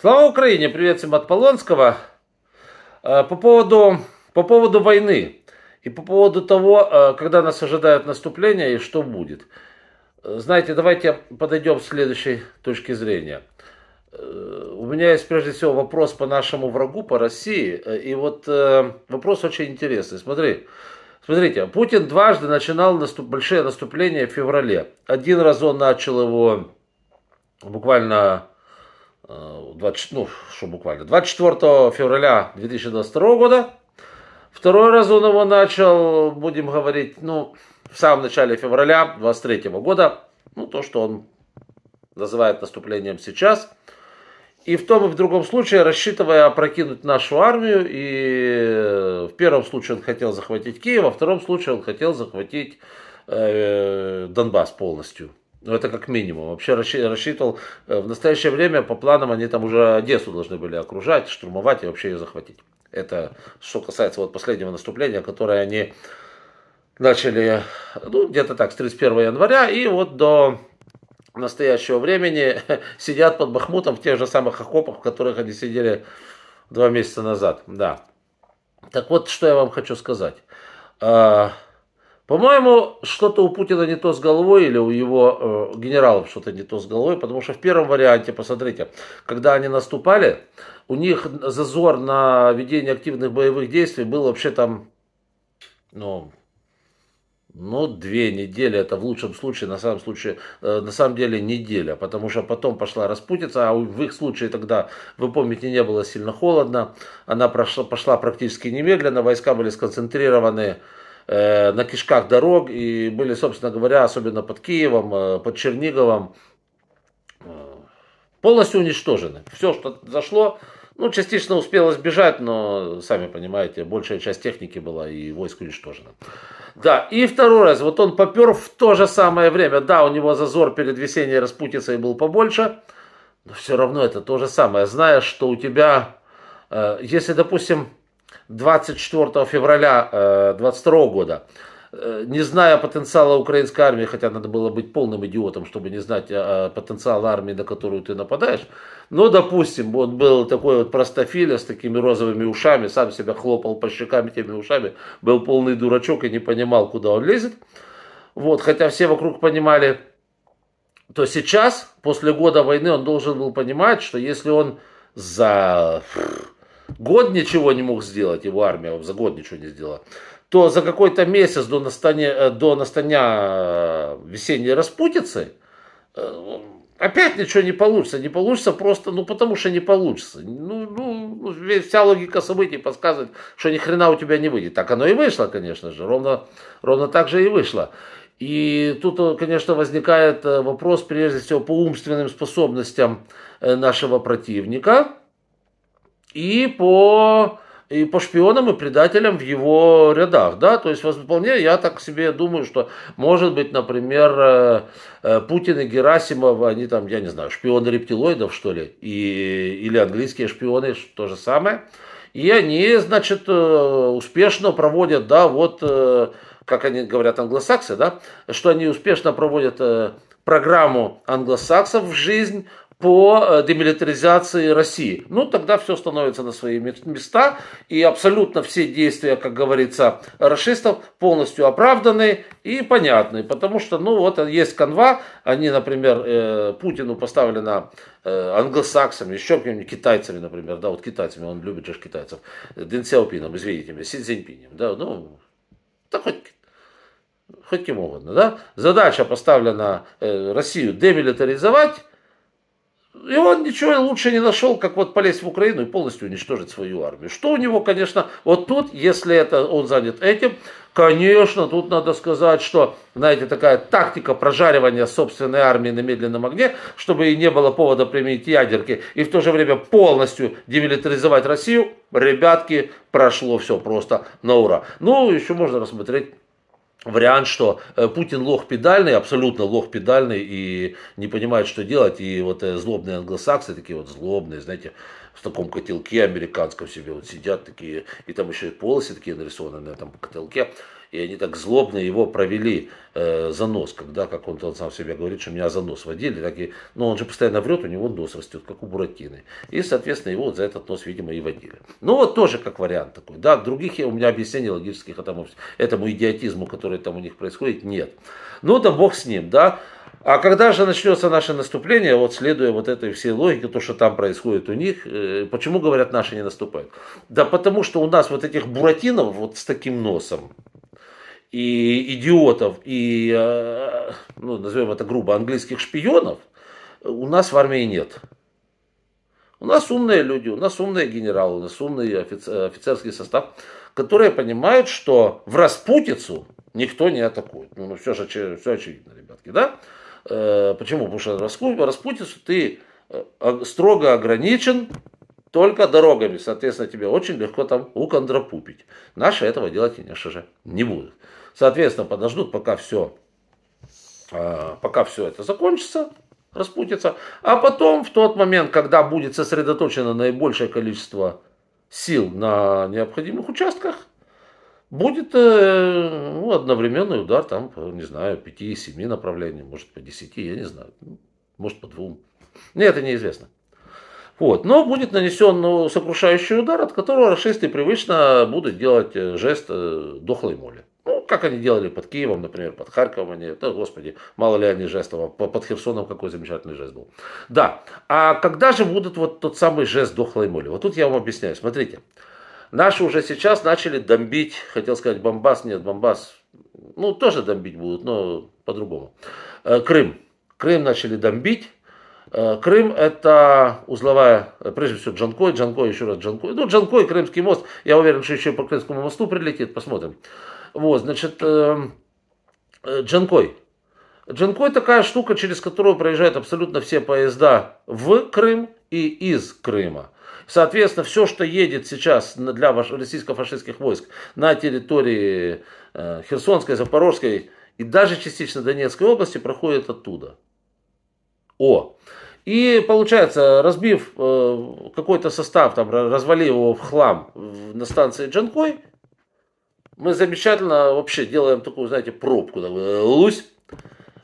Слава Украине! Привет всем от Полонского. Э, по поводу, по поводу войны и по поводу того, э, когда нас ожидает наступление и что будет. Э, знаете, давайте подойдем с следующей точки зрения. У меня есть прежде всего вопрос по нашему врагу, по России. И вот вопрос очень интересный. Смотри, смотрите, Путин дважды начинал наступ, большие наступления в феврале. Один раз он начал его буквально 20, ну, что буквально, 24 февраля 2022 года. Второй раз он его начал, будем говорить, ну, в самом начале февраля 2023 года. Ну, то, что он называет наступлением сейчас. И в том и в другом случае, рассчитывая опрокинуть нашу армию, и в первом случае он хотел захватить Киев, во втором случае он хотел захватить э, Донбасс полностью. Ну, это как минимум. Вообще рассчитывал, э, в настоящее время по планам они там уже Одессу должны были окружать, штурмовать и вообще ее захватить. Это что касается вот последнего наступления, которое они начали, ну, где-то так, с 31 января, и вот до настоящего времени сидят под Бахмутом в тех же самых окопах, в которых они сидели два месяца назад. Да. Так вот, что я вам хочу сказать. По-моему, что-то у Путина не то с головой, или у его э, генералов что-то не то с головой, потому что в первом варианте, посмотрите, когда они наступали, у них зазор на ведение активных боевых действий был вообще там, ну, ну, две недели, это в лучшем случае, на самом, случае, э, на самом деле неделя, потому что потом пошла распутица, а в их случае тогда, вы помните, не было сильно холодно, она прошла, пошла практически немедленно, войска были сконцентрированы на кишках дорог и были, собственно говоря, особенно под Киевом, э, под Черниговом, э, полностью уничтожены. Все, что зашло, ну, частично успело сбежать, но, сами понимаете, большая часть техники была и войск уничтожена. Да, и второй раз, вот он попер в то же самое время. Да, у него зазор перед весенней распутицей был побольше, но все равно это то же самое. Зная, что у тебя, если, допустим, 24 февраля 22 э, года, э, не зная потенциала украинской армии, хотя надо было быть полным идиотом, чтобы не знать э, потенциала армии, на которую ты нападаешь, но, допустим, он был такой вот простофиля с такими розовыми ушами, сам себя хлопал по щекам теми ушами, был полный дурачок и не понимал, куда он лезет. Вот, хотя все вокруг понимали, то сейчас, после года войны, он должен был понимать, что если он за год ничего не мог сделать, его армия за год ничего не сделала, то за какой-то месяц до настания, э, до настания э, весенней распутицы э, опять ничего не получится. Не получится просто, ну потому что не получится. Ну, ну, ну вся логика событий подсказывает, что ни хрена у тебя не выйдет. Так оно и вышло, конечно же. Ровно, ровно так же и вышло. И тут, конечно, возникает вопрос, прежде всего, по умственным способностям нашего противника и по, и по шпионам и предателям в его рядах. Да? То есть вполне я так себе думаю, что может быть, например, э, э, Путин и Герасимов, они там, я не знаю, шпионы рептилоидов, что ли, и, или английские шпионы, то же самое. И они, значит, э, успешно проводят, да, вот, как они говорят англосаксы, да, что они успешно проводят программу англосаксов в жизнь, по э, демилитаризации России. Ну, тогда все становится на свои места, и абсолютно все действия, как говорится, расистов полностью оправданы и понятны, потому что, ну, вот есть канва, они, например, э, Путину поставили на э, англосаксами, еще какими-нибудь китайцами, например, да, вот китайцами, он любит же китайцев, Дэн Сяопином, извините меня, Си Цзиньпинем, да, ну, да хоть хоть кем угодно, да, задача поставлена э, Россию демилитаризовать, и он ничего лучше не нашел, как вот полезть в Украину и полностью уничтожить свою армию. Что у него, конечно, вот тут, если это он занят этим, конечно, тут надо сказать, что, знаете, такая тактика прожаривания собственной армии на медленном огне, чтобы и не было повода применить ядерки, и в то же время полностью демилитаризовать Россию, ребятки, прошло все просто на ура. Ну, еще можно рассмотреть вариант, что э, Путин лох педальный, абсолютно лох педальный и не понимает, что делать. И вот э, злобные англосаксы, такие вот злобные, знаете, в таком котелке американском себе вот сидят такие, и там еще и полосы такие нарисованы на этом котелке. И они так злобно его провели э, за нос, когда, как он, он сам себе говорит, что меня за нос водили, так и, но он же постоянно врет, у него нос растет, как у Буратины. И, соответственно, его вот за этот нос, видимо, и водили. Ну, вот тоже как вариант такой. Да, других у меня объяснений логических этому, этому идиотизму, который там у них происходит, нет. Ну, да бог с ним, да. А когда же начнется наше наступление, вот следуя вот этой всей логике, то, что там происходит у них, э, почему, говорят, наши не наступают? Да потому что у нас вот этих буратинов вот с таким носом, и идиотов, и, э, ну, назовем это грубо, английских шпионов, у нас в армии нет. У нас умные люди, у нас умные генералы, у нас умный офицерский состав, которые понимают, что в распутицу никто не атакует. Ну, ну все же все очевидно, ребятки, да? Э, почему? Потому что распутицу ты э, строго ограничен только дорогами. Соответственно, тебе очень легко там укондрапупить. Наши этого делать, конечно же, не будут. Соответственно, подождут, пока все, э, пока все это закончится, распутится. А потом, в тот момент, когда будет сосредоточено наибольшее количество сил на необходимых участках, будет э, ну, одновременный удар, там, не знаю, 5-7 направлений, может по 10, я не знаю, ну, может по двум. Мне это неизвестно. Вот. Но будет нанесен ну, сокрушающий удар, от которого расисты привычно будут делать э, жест э, дохлой моли. Ну, как они делали под Киевом, например, под Харьковом. Они, да, господи, мало ли они жестов. А под Херсоном какой замечательный жест был. Да. А когда же будут вот тот самый жест дохлой моли? Вот тут я вам объясняю. Смотрите. Наши уже сейчас начали домбить, хотел сказать Бомбас, нет, Бомбас, ну тоже домбить будут, но по-другому. Э, Крым. Крым начали домбить. Э, Крым это узловая, прежде всего Джанкой, Джанкой, еще раз Джанкой. Ну, Джанкой, Крымский мост, я уверен, что еще по Крымскому мосту прилетит, посмотрим. Вот, значит, э, Джанкой. Джанкой такая штука, через которую проезжают абсолютно все поезда в Крым и из Крыма. Соответственно, все, что едет сейчас для российско-фашистских войск на территории э, Херсонской, Запорожской и даже частично Донецкой области, проходит оттуда. О! И получается, разбив э, какой-то состав, там, развалив его в хлам на станции Джанкой, мы замечательно вообще делаем такую, знаете, пробку, такую, лусь,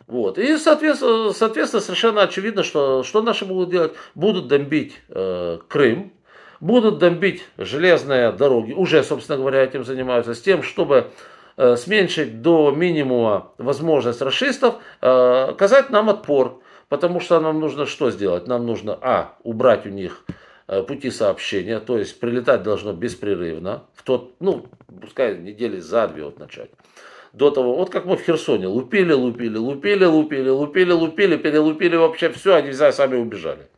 вот. И, соответственно, соответственно, совершенно очевидно, что, что наши будут делать? Будут домбить э, Крым, будут домбить железные дороги, уже, собственно говоря, этим занимаются, с тем, чтобы э, сменьшить до минимума возможность расистов э, оказать нам отпор. Потому что нам нужно что сделать? Нам нужно, а, убрать у них э, пути сообщения, то есть прилетать должно беспрерывно, в тот, ну, пускай недели за две вот начать. До того, вот как мы в Херсоне, лупили, лупили, лупили, лупили, лупили, лупили, перелупили вообще все, они сами убежали.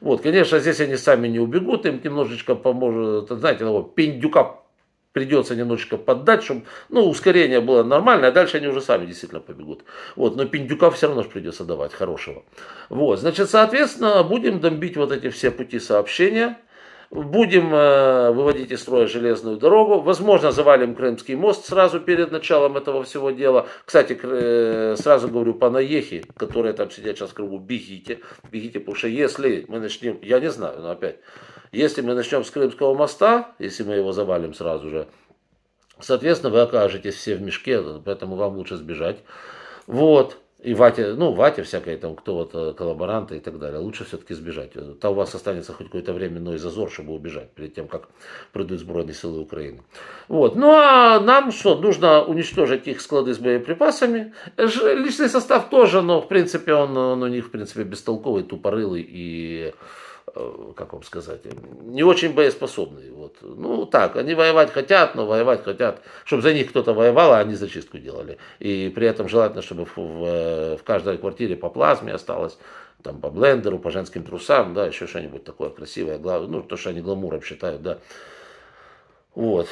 Вот, конечно, здесь они сами не убегут, им немножечко поможет, знаете, того пиндюка придется немножечко поддать, чтобы, ну, ускорение было нормальное, а дальше они уже сами действительно побегут. Вот, но пиндюка все равно придется давать хорошего. Вот, значит, соответственно, будем домбить вот эти все пути сообщения, Будем э, выводить из строя железную дорогу. Возможно, завалим Крымский мост сразу перед началом этого всего дела. Кстати, э, сразу говорю, по наехи, которые там сидят сейчас в кругу, бегите. Бегите, потому что если мы начнем, я не знаю, но опять, если мы начнем с Крымского моста, если мы его завалим сразу же, соответственно, вы окажетесь все в мешке, поэтому вам лучше сбежать. Вот. И Вате, ну, Вате всякое там, кто вот э, коллаборанты и так далее. Лучше все-таки сбежать. Там у вас останется хоть какой-то временной зазор, чтобы убежать перед тем, как придут сбройные силы Украины. Вот. Ну, а нам что? Нужно уничтожить их склады с боеприпасами. Личный состав тоже, но, в принципе, он, он у них, в принципе, бестолковый, тупорылый и Э, как вам сказать, не очень боеспособные. Ну так, они воевать хотят, но воевать хотят, чтобы за них кто-то воевал, а они зачистку делали. И при этом желательно, чтобы в, в, в каждой квартире по плазме осталось, там по блендеру, по женским трусам, да, еще что-нибудь такое красивое, ну то, что они гламуром считают, да. Вот.